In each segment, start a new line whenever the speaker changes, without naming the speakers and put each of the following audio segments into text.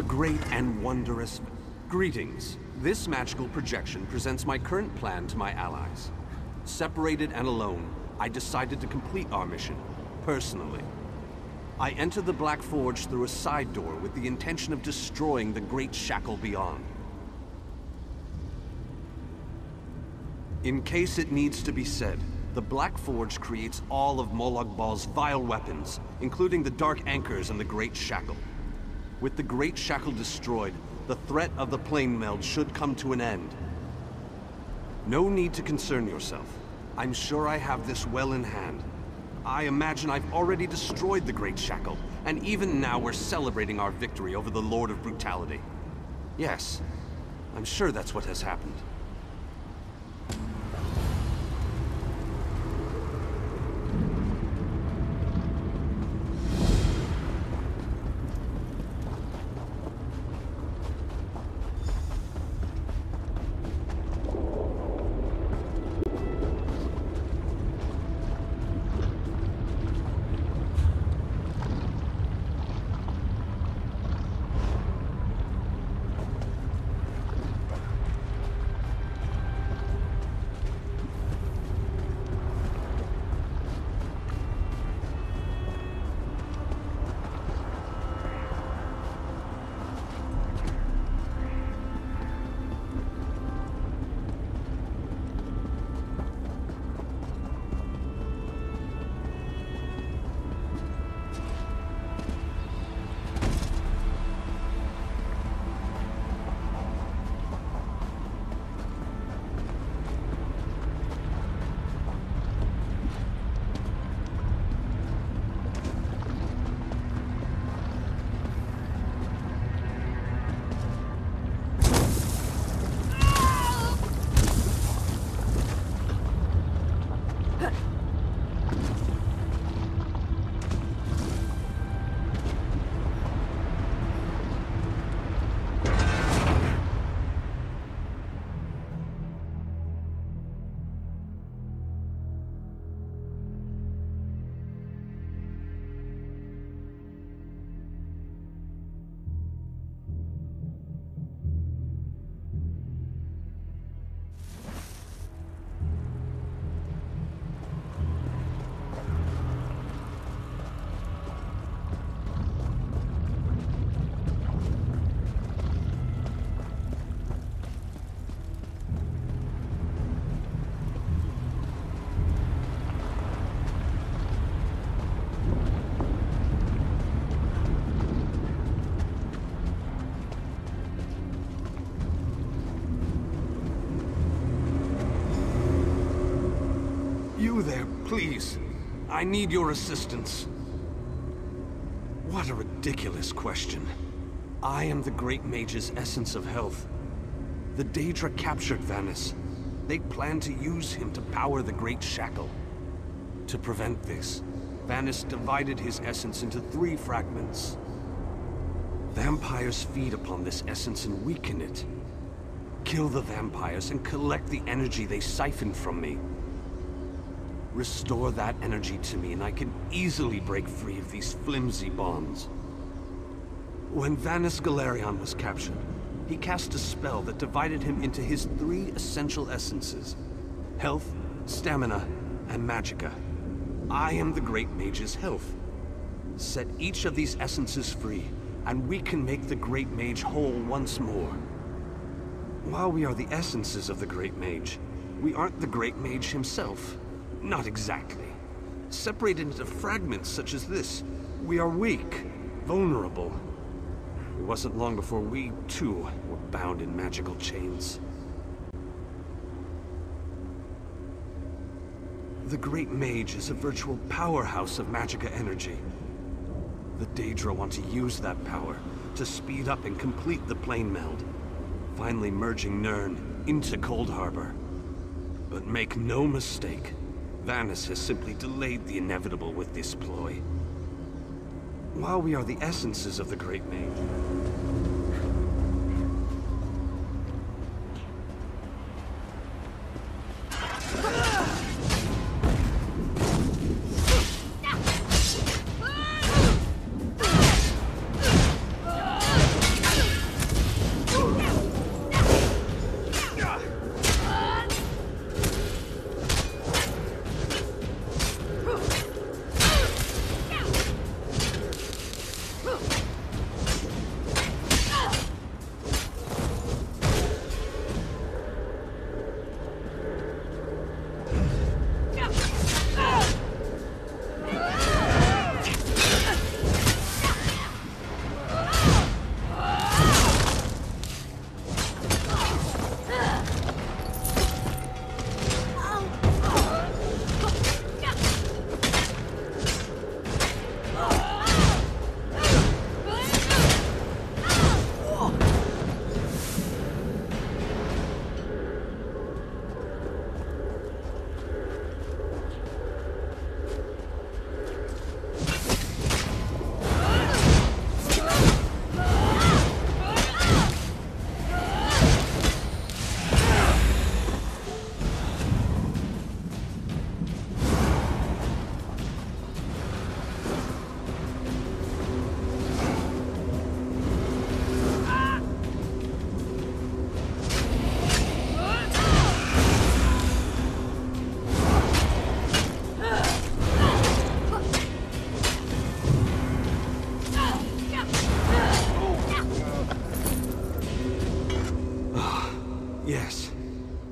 The great and wondrous... Greetings. This magical projection presents my current plan to my allies. Separated and alone, I decided to complete our mission, personally. I entered the Black Forge through a side door with the intention of destroying the Great Shackle beyond. In case it needs to be said, the Black Forge creates all of Molag Bal's vile weapons, including the Dark Anchors and the Great Shackle. With the Great Shackle destroyed, the threat of the plane meld should come to an end. No need to concern yourself. I'm sure I have this well in hand. I imagine I've already destroyed the Great Shackle, and even now we're celebrating our victory over the Lord of Brutality. Yes, I'm sure that's what has happened. I need your assistance. What a ridiculous question. I am the Great Mage's essence of health. The Daedra captured Vanus. They plan to use him to power the Great Shackle. To prevent this, Vanus divided his essence into three fragments. Vampires feed upon this essence and weaken it. Kill the vampires and collect the energy they siphon from me. Restore that energy to me and I can easily break free of these flimsy bonds. When Vanus Galerion was captured, he cast a spell that divided him into his three essential essences. Health, stamina, and magicka. I am the Great Mage's health. Set each of these essences free, and we can make the Great Mage whole once more. While we are the essences of the Great Mage, we aren't the Great Mage himself. Not exactly. Separated into fragments such as this, we are weak, vulnerable. It wasn't long before we, too, were bound in magical chains. The Great Mage is a virtual powerhouse of magicka energy. The Daedra want to use that power to speed up and complete the plane meld, finally merging Nirn into Coldharbour. But make no mistake, Vanus has simply delayed the inevitable with this ploy. While we are the essences of the Great Mage,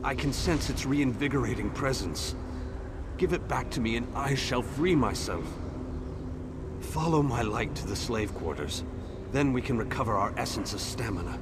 I can sense its reinvigorating presence. Give it back to me and I shall free myself. Follow my light to the slave quarters. Then we can recover our essence of stamina.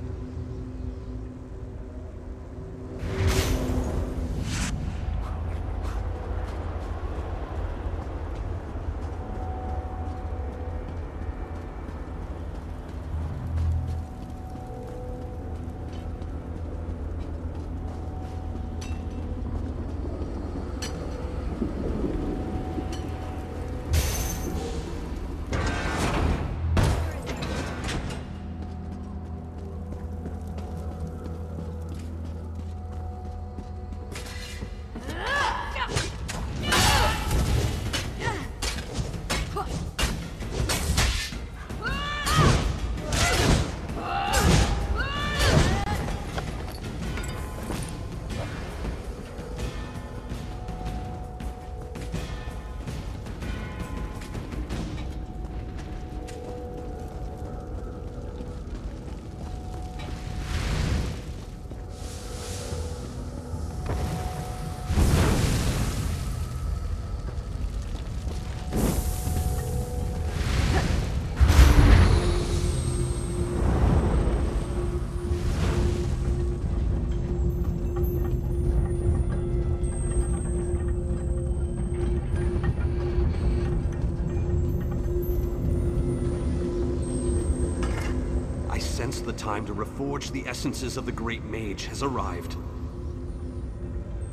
I sense the time to reforge the essences of the Great Mage has arrived.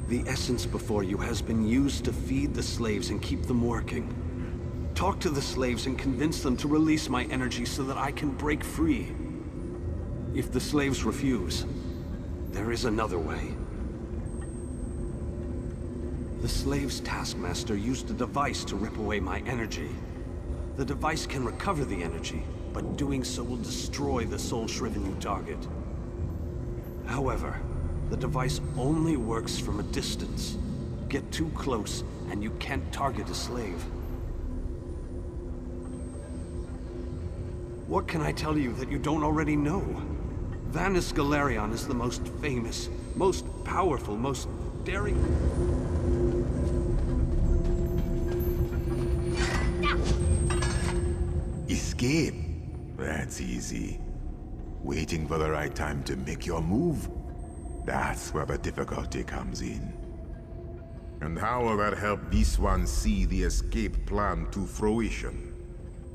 The essence before you has been used to feed the slaves and keep them working. Talk to the slaves and convince them to release my energy so that I can break free. If the slaves refuse, there is another way. The slave's taskmaster used a device to rip away my energy. The device can recover the energy, but doing so will destroy the soul-shriven you target. However, the device only works from a distance. Get too close, and you can't target a slave. What can I tell you that you don't already know? Vanus Galerion is the most famous, most powerful, most daring...
Escape? That's easy. Waiting for the right time to make your move? That's where the difficulty comes in. And how will that help this one see the escape plan to fruition?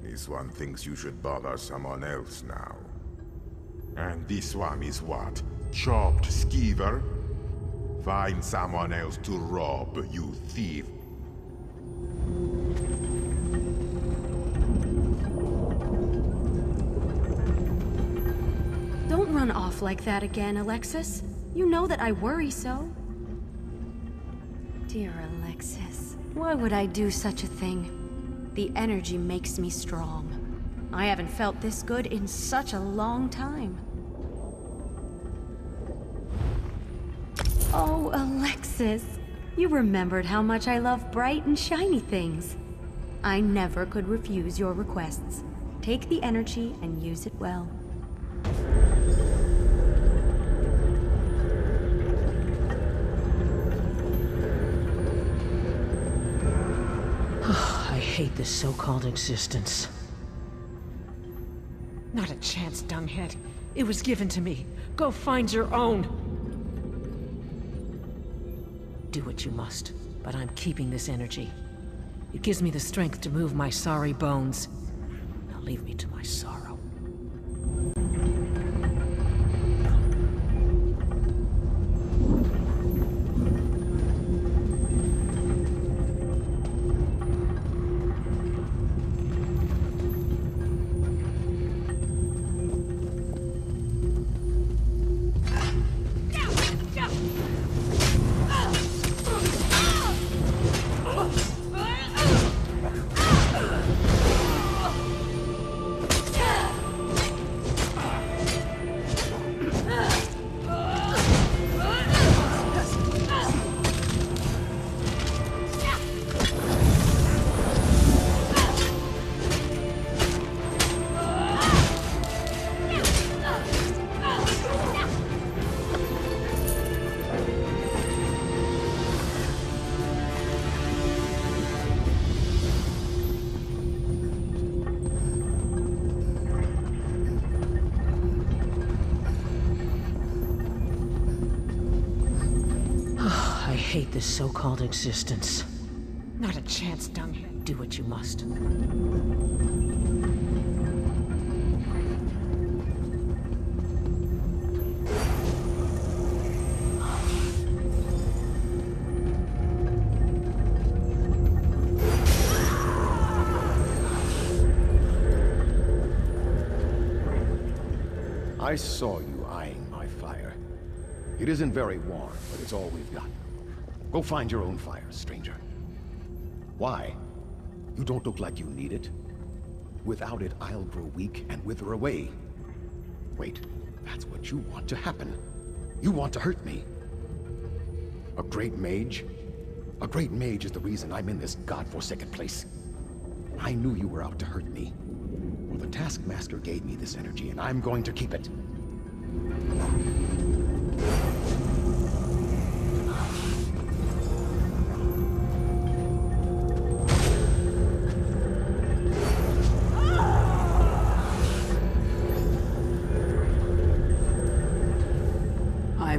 This one thinks you should bother someone else now. And this one is what? Chopped skeever? Find someone else to rob, you thief.
Off like that again, Alexis. You know that I worry so. Dear Alexis, why would I do such a thing? The energy makes me strong. I haven't felt this good in such a long time. Oh, Alexis, you remembered how much I love bright and shiny things. I never could refuse your requests. Take the energy and use it well.
Hate this so-called existence.
Not a chance, dunghead. It was given to me. Go find your own. Do what you must, but I'm keeping this energy. It gives me the strength to move my sorry bones. Now leave me to my sorrow.
So-called existence.
Not a chance, Dung. Do what you must.
I saw you eyeing my fire. It isn't very warm, but it's all we've got. Go find your own fire, stranger. Why? You don't look like you need it. Without it, I'll grow weak and wither away. Wait, that's what you want to happen. You want to hurt me. A great mage? A great mage is the reason I'm in this godforsaken place. I knew you were out to hurt me. Well, the Taskmaster gave me this energy, and I'm going to keep it.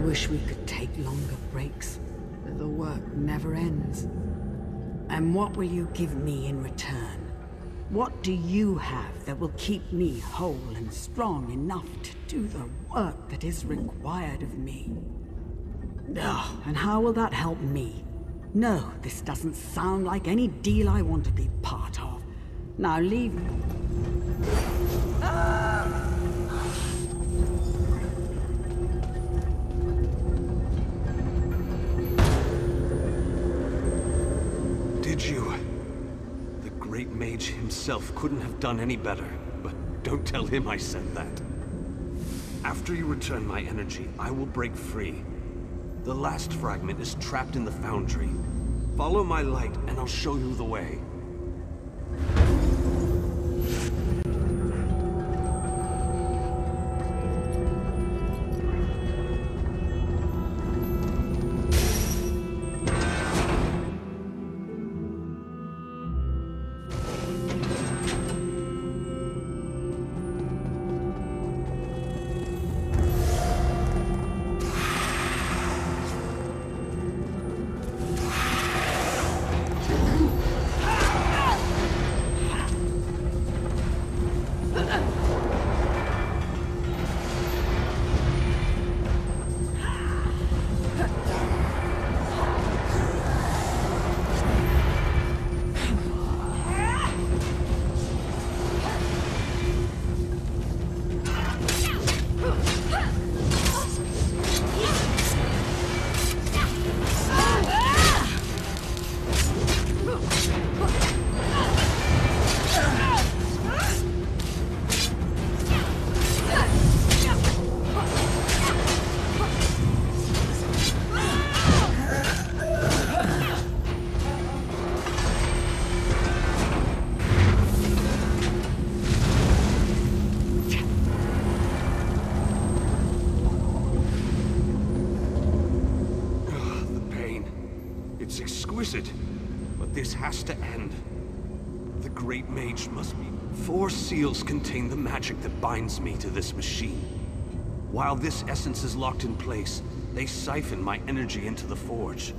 Wish we could take longer breaks. but The work never ends. And what will you give me in return? What do you have that will keep me whole and strong enough to do the work that is required of me? Ugh, and how will that help me? No, this doesn't sound like any deal I want to be part of. Now leave me.
Did himself couldn't have done any better, but don't tell him I said that. After you return my energy, I will break free. The last fragment is trapped in the foundry. Follow my light, and I'll show you the way. Must be... Four seals contain the magic that binds me to this machine. While this essence is locked in place, they siphon my energy into the forge.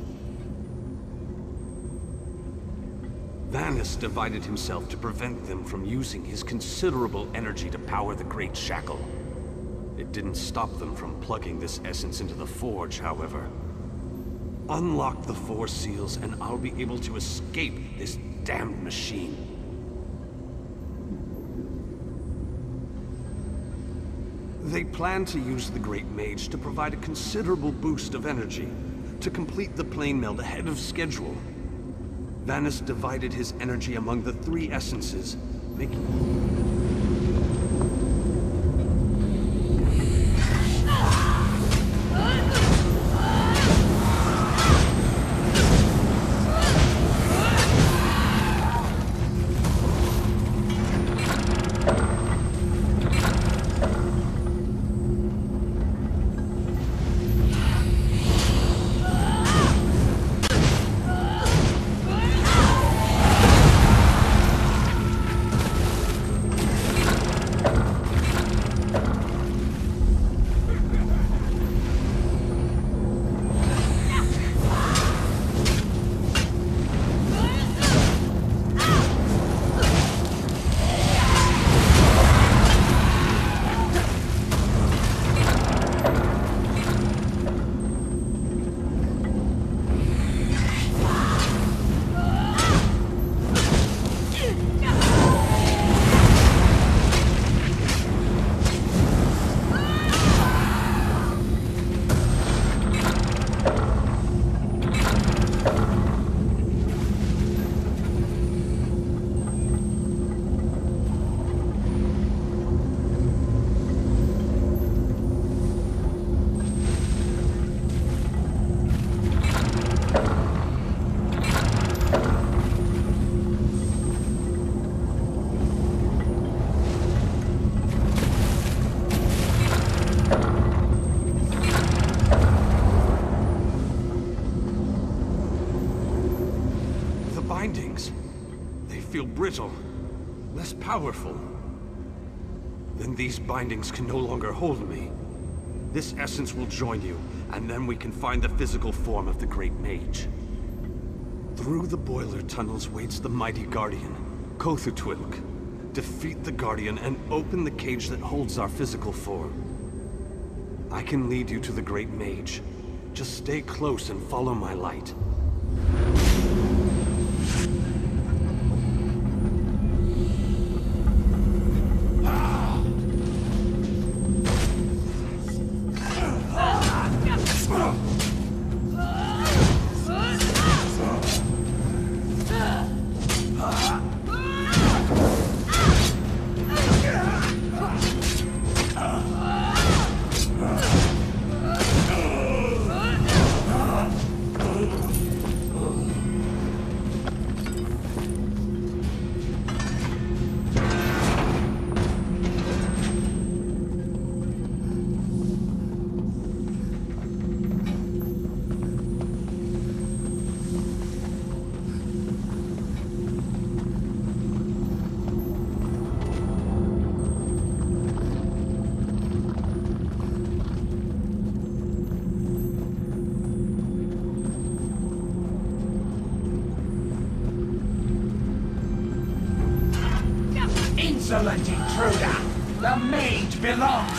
Vanus divided himself to prevent them from using his considerable energy to power the Great Shackle. It didn't stop them from plugging this essence into the forge, however. Unlock the four seals, and I'll be able to escape this damned machine. They plan to use the Great Mage to provide a considerable boost of energy to complete the plane meld ahead of schedule. Vanus divided his energy among the three essences, making... brittle, less powerful. Then these bindings can no longer hold me. This essence will join you, and then we can find the physical form of the Great Mage. Through the boiler tunnels waits the mighty Guardian, Kothutwilk. Defeat the Guardian and open the cage that holds our physical form. I can lead you to the Great Mage. Just stay close and follow my light.
Mage belongs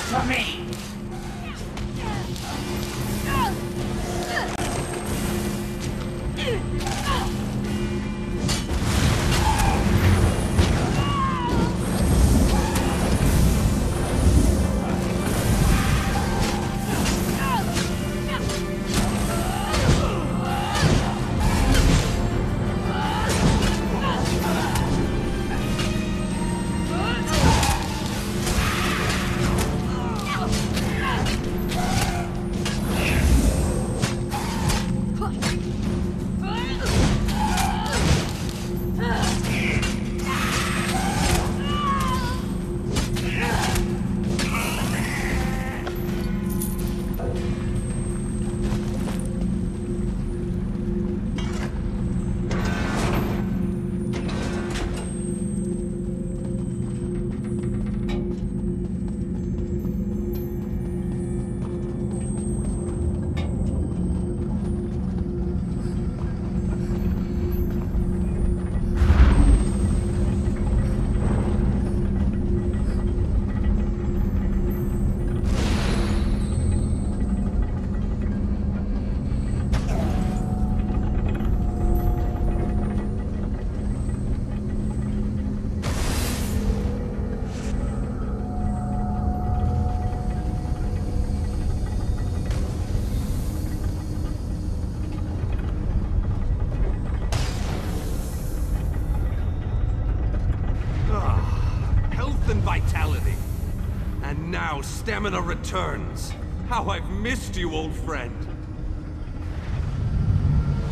now stamina returns. How I've missed you, old friend.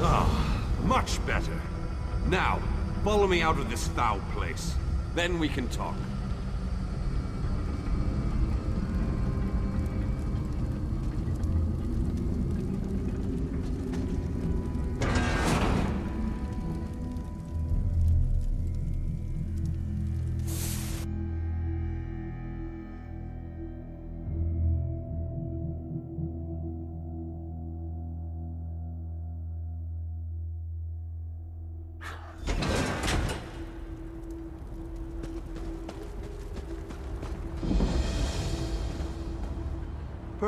Ah, much better. Now, follow me out of this foul place. Then we can talk.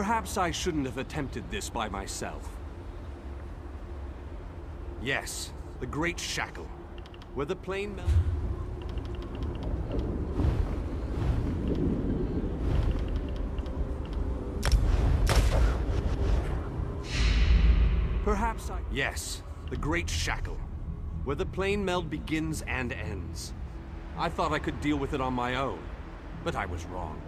Perhaps I shouldn't have attempted this by myself. Yes, the Great Shackle, where the plane mel- Perhaps I... Yes, the Great Shackle, where the plane meld begins and ends. I thought I could deal with it on my own, but I was wrong.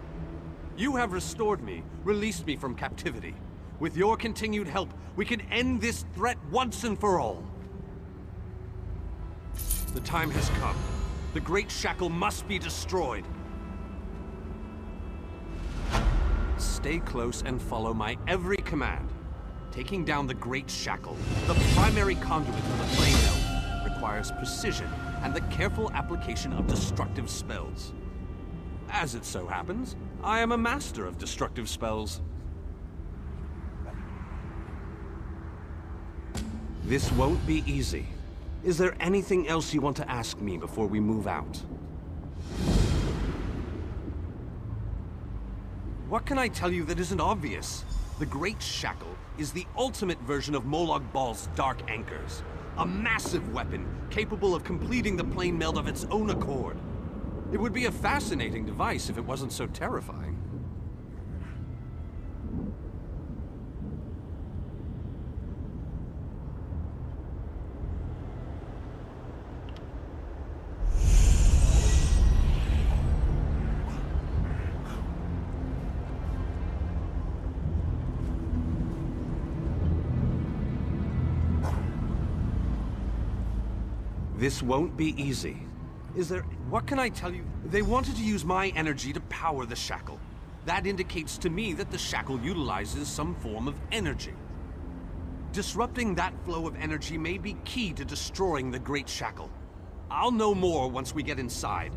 You have restored me, released me from captivity. With your continued help, we can end this threat once and for all. The time has come. The Great Shackle must be destroyed. Stay close and follow my every command. Taking down the Great Shackle, the primary conduit for the Flame requires requires precision and the careful application of destructive spells. As it so happens, I am a master of destructive spells. This won't be easy. Is there anything else you want to ask me before we move out? What can I tell you that isn't obvious? The Great Shackle is the ultimate version of Molag Bal's Dark Anchors. A massive weapon capable of completing the plane meld of its own accord. It would be a fascinating device if it wasn't so terrifying. This won't be easy. Is there... what can I tell you? They wanted to use my energy to power the Shackle. That indicates to me that the Shackle utilizes some form of energy. Disrupting that flow of energy may be key to destroying the Great Shackle. I'll know more once we get inside.